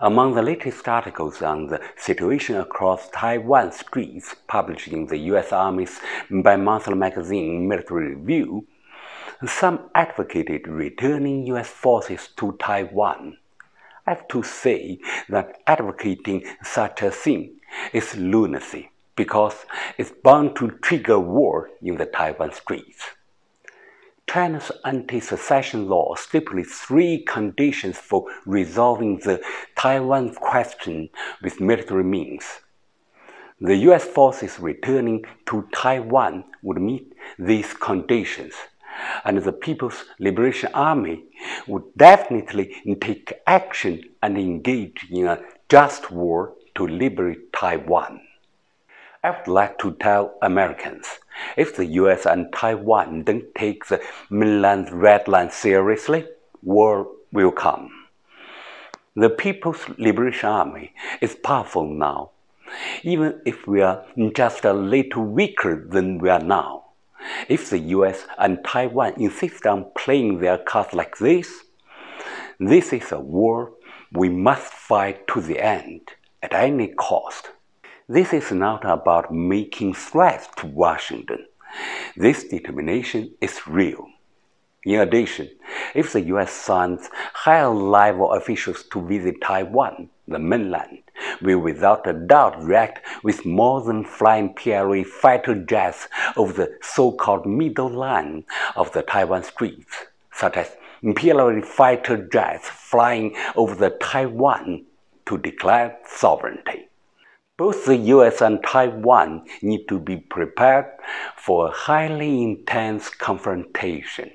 Among the latest articles on the situation across Taiwan Straits published in the U.S. Army's bi-monthly magazine Military Review, some advocated returning U.S. forces to Taiwan. I have to say that advocating such a thing is lunacy because it's bound to trigger war in the Taiwan Straits. China's anti-secession law stipulates three conditions for resolving the Taiwan question with military means. The U.S. forces returning to Taiwan would meet these conditions, and the People's Liberation Army would definitely take action and engage in a just war to liberate Taiwan. I would like to tell Americans if the US and Taiwan don't take the mainland red line seriously, war will come. The People's Liberation Army is powerful now, even if we are just a little weaker than we are now. If the US and Taiwan insist on playing their cards like this, this is a war we must fight to the end at any cost. This is not about making threats to Washington. This determination is real. In addition, if the US sends higher level officials to visit Taiwan, the mainland will without a doubt react with more than flying PLA fighter jets over the so-called middle line of the Taiwan Straits, such as PLA fighter jets flying over the Taiwan to declare sovereignty. Both the US and Taiwan need to be prepared for a highly intense confrontation.